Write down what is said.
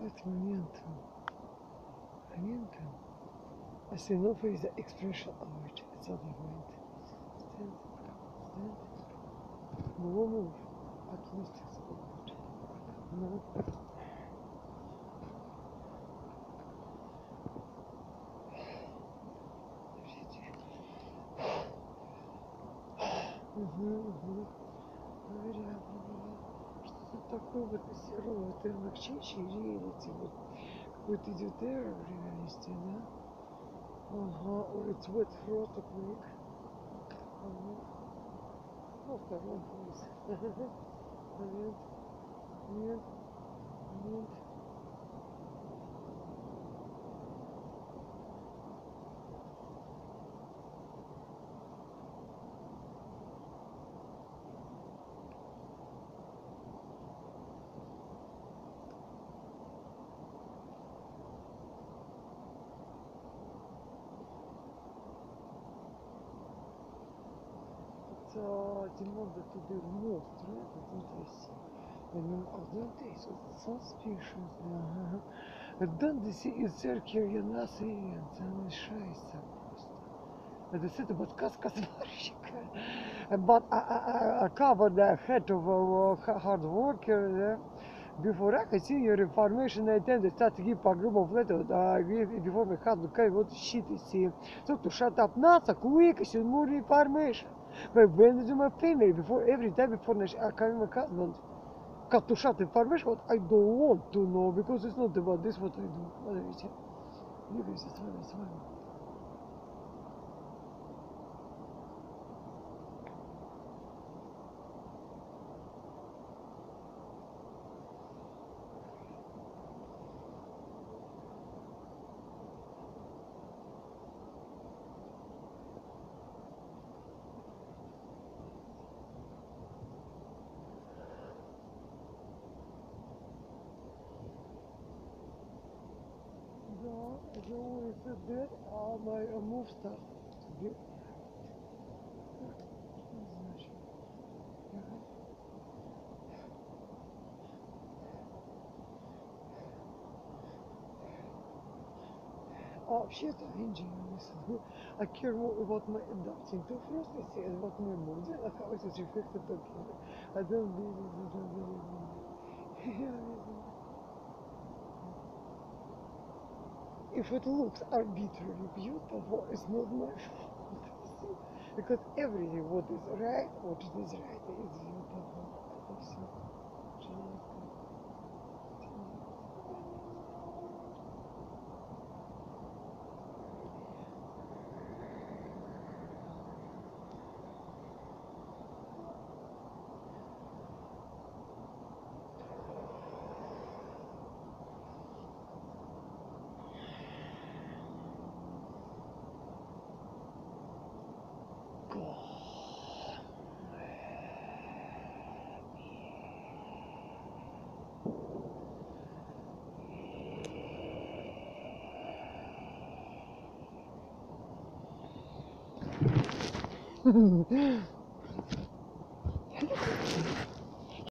At momentum. Momentum. I see no face the expression of it. It's other point. Stand, stand. No move. At least it's forward. No. Угу, угу. такой вот серого вот он вообще черелите, вот какой-то идет эрор в реальности, да? Ага, ой, вот фрота такой, Ага. Ну, второй плюс. Нет, нет, нет. It's uh, demanded to be removed, right? I think I see. I mean, of the days, it's suspicious. Uh-huh. Don't they see it's circular нас и это шайса просто. Это это вот каска сварщика. But I, I, I covered the head of a uh, hard worker there. Before I could see your information, I attended start to give a group of letters. Uh, before my husband came, what shit is he? So to shut up, not so quick, should more information. Wij wenden er maar family before every day before next I carry my cat want cat to shut information what I don't want to know because it's not about this what I do. What is it? What is it? What is it? always said that uh, my uh, move stuff. Где? Что это значит? Ага. А вообще-то, engineers, I care more about my adapting to process and about my mood and how it is reflected on me. I don't really, I don't really, really. If it looks arbitrarily beautiful, it's not my fault. Because everything what is right, what is right is beautiful. ハハハハ。